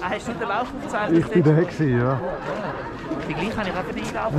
Ah, hast du den Lauf aufgezeichnet? Ich bin der gewesen, ja. Die gleich habe ich auch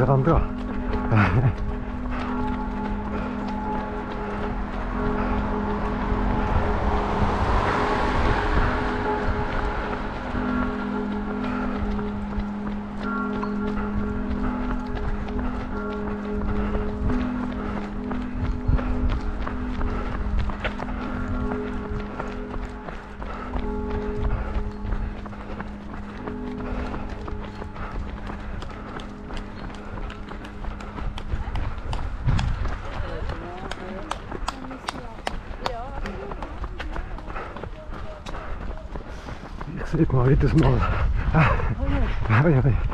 사람들아 Guck mal, geht das mal. Ah, ja, ja.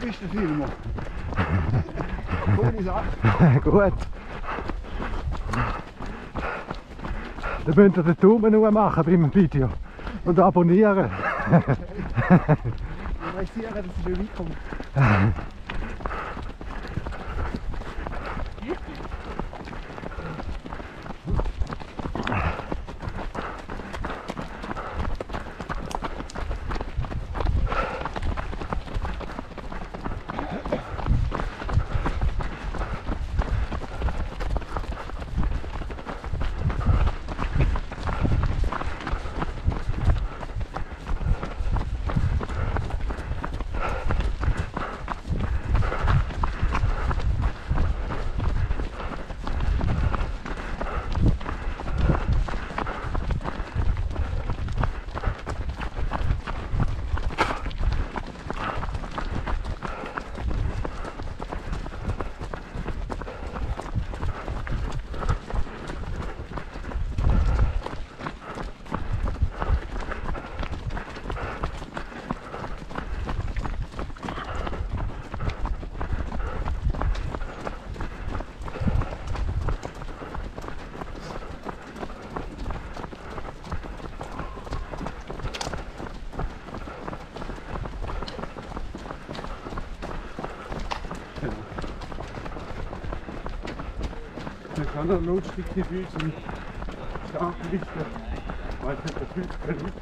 Du bist der Filmer. Coole Sache. Gut. Dann müsst ihr den Daumen nur machen beim Video. Und abonnieren. Ich weiß sicher, dass es schon weit kommt. sondern notstieg die Füße stark lichten, weil sie der Füße verliebt.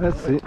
Das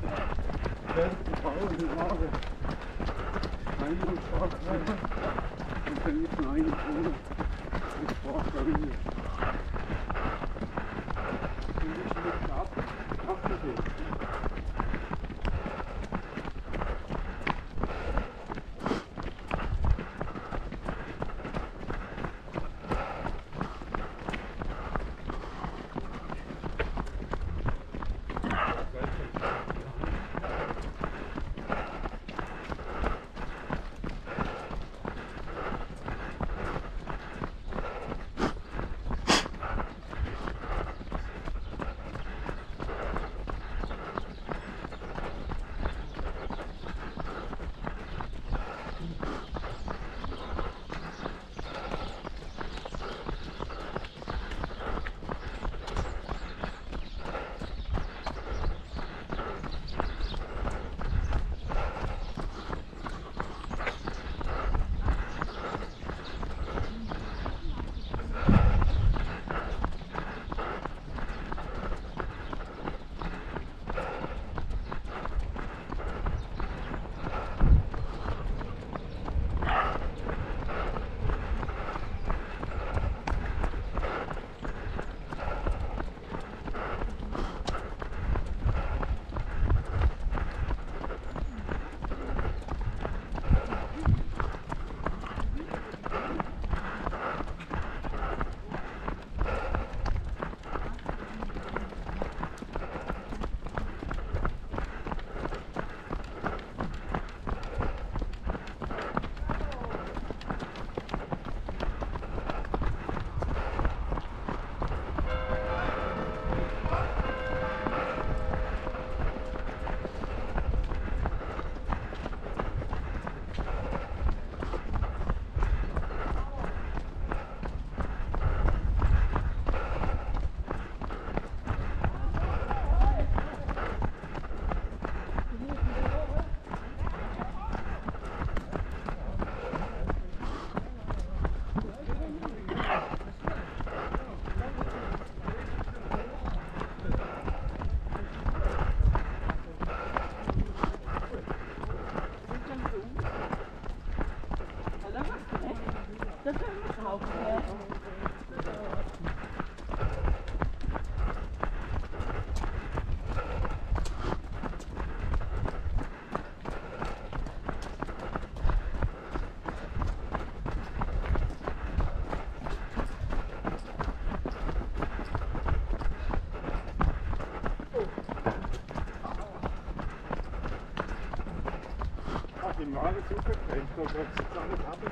Super, ich glaube.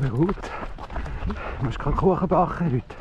Gut. Du musst keinen Kuchen backen heute.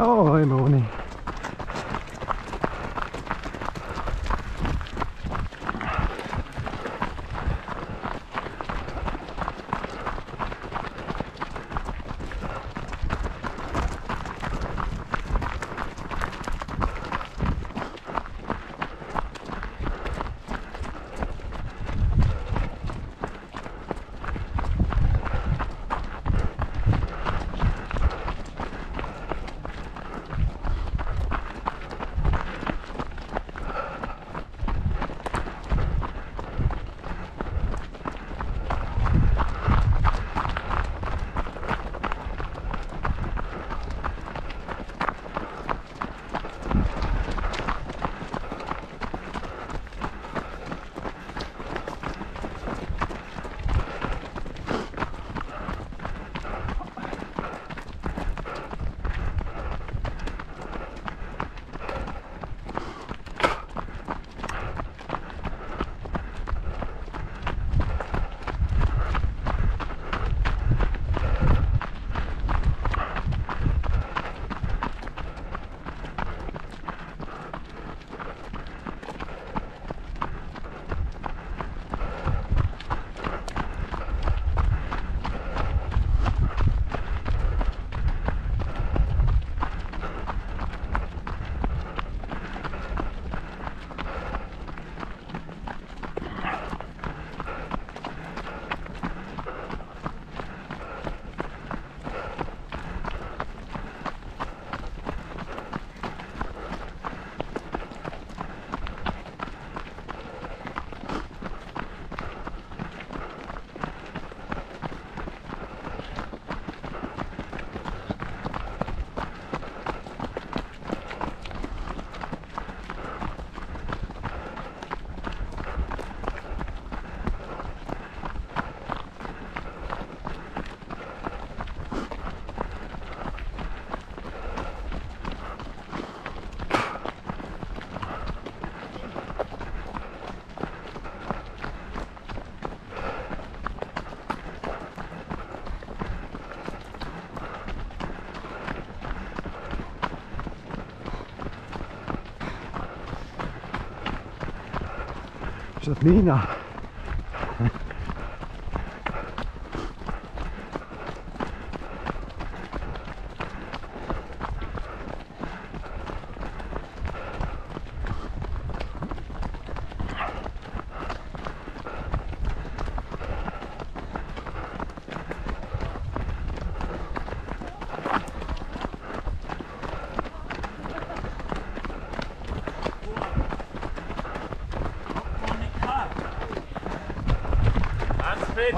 Oh, hoi Moni. of me now.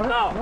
我操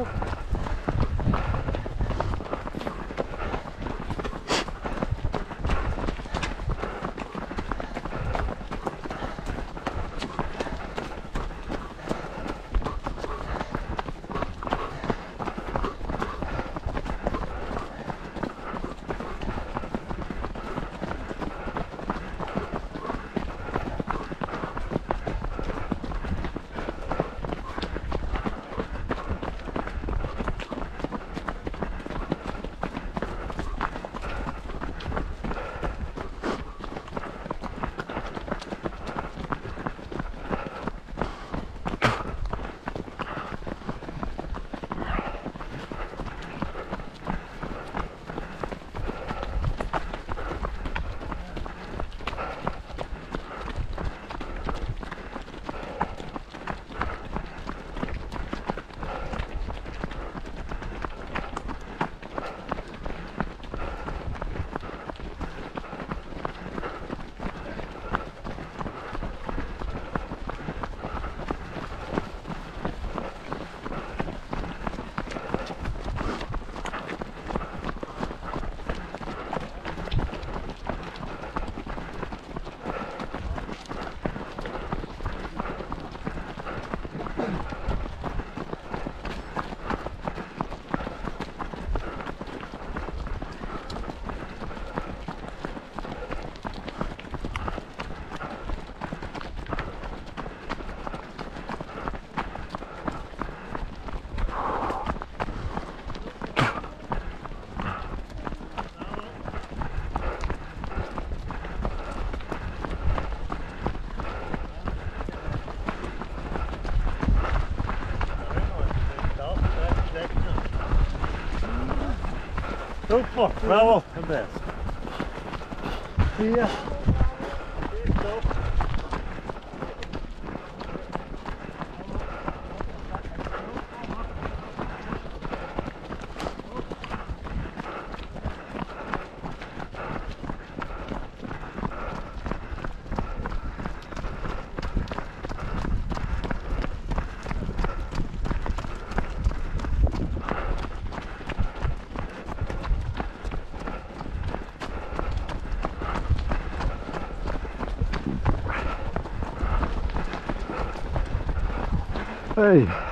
Muito bom, bravo. Adesso. Via. Hey.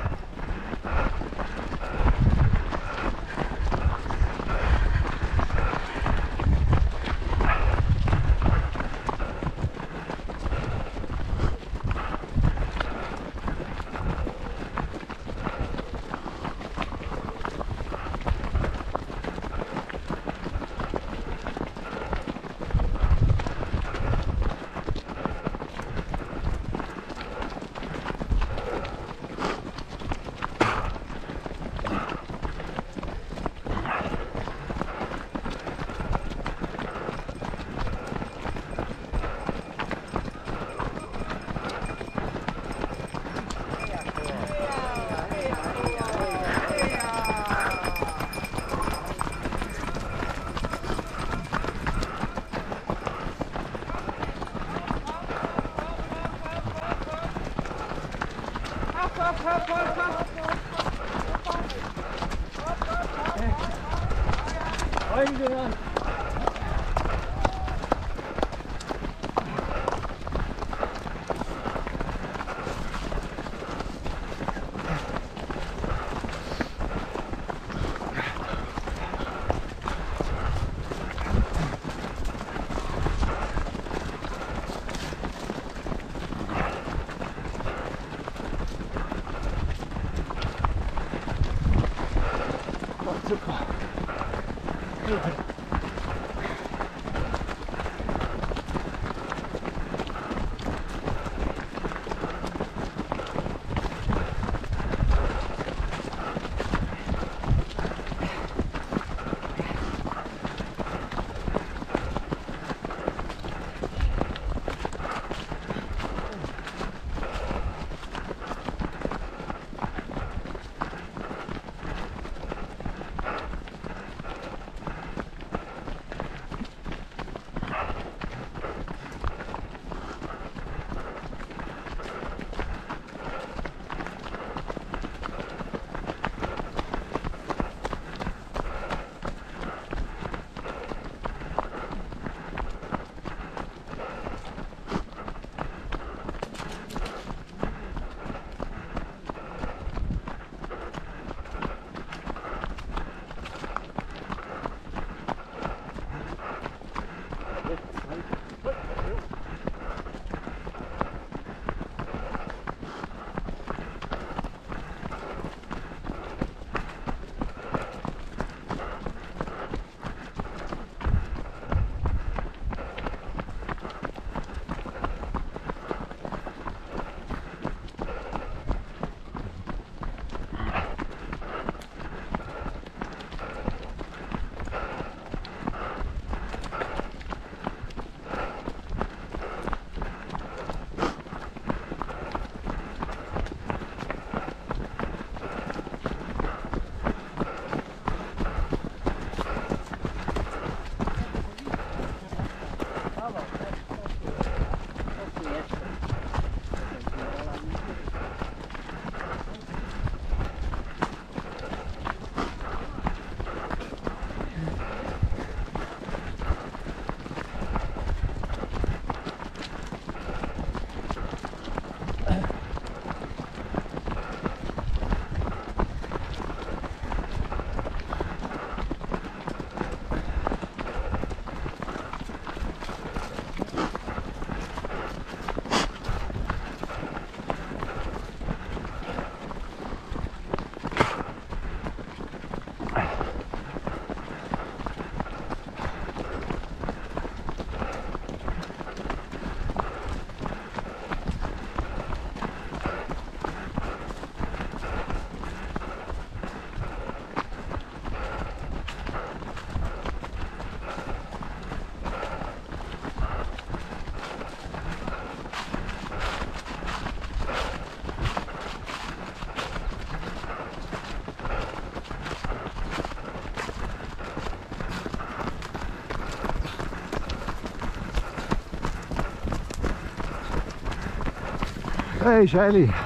J. L.